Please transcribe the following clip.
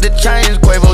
the chains, Quavo